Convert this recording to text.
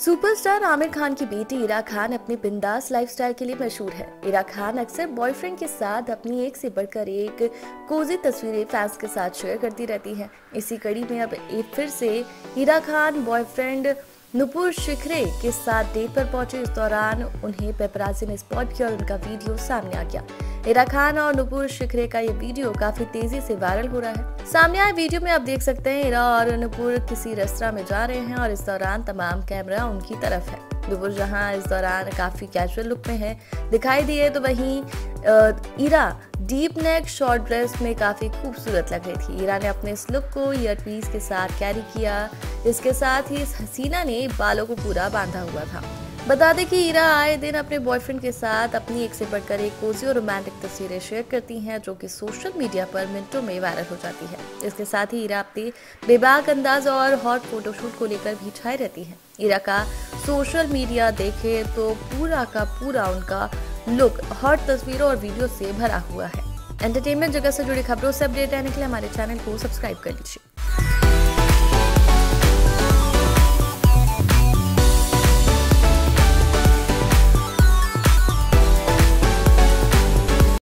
Superstar Aamir Khan की बेटी इरा खान अपनी बिंदास लाइफस्टाइल के लिए मशहूर है। इरा खान अक्सर बॉयफ्रेंड के साथ अपनी एक से बढ़कर एक कोजी तस्वीरें फैंस के साथ शेयर करती रहती हैं। इसी कड़ी में अब एक फिर से इरा खान बॉयफ्रेंड नुपुर शिखरे के साथ डेट पर पहुँचे। इस दौरान उन्हें पेपराजी ने स्पॉट किया और उनका वीडियो सामने आ गया। इरा खान और नुपुर शिखरे का ये वीडियो काफ़ी तेज़ी से वायरल हो रहा है। सामने आए वीडियो में आप देख सकते हैं इरा और नुपुर किसी रेस्तरा में जा रहे हैं और इस दौरान तमाम कैमरा उनकी तरफ़ है। नुपुर जहाँ इस दौरान काफ़ी कैजुअल लुक में है। दिखाई दिए तो वहीं Ira deep neck short dress में काफ़ी खूबसूरत लग रही थी। ईरा ने अपने इस लुक को ईयरपीस के साथ कैरी किया। इसके साथ ही इस हसीना ने बालों को पूरा बांधा हुआ था। बता दें कि ईरा आए दिन अपने बॉयफ्रेंड के साथ अपनी एक से बढ़कर एक कोजी और रोमांटिक तस्वीरें शेयर करती हैं, जो कि सोशल मीडिया पर मिनटों में वायरल हो जाती है। इसके साथ ही ईरा अपने बेबाक अंदाज और हॉट फोटोशूट को लेकर भी छाई रहती है। ईरा का सोशल मीडिया देखे तो पूरा का पूरा उनका लुक हॉट तस्वीरों और वीडियो से भरा हुआ है। एंटरटेनमेंट जगत से जुड़ी खबरों से अपडेट रहने के लिए हमारे चैनल को सब्सक्राइब कर लीजिए।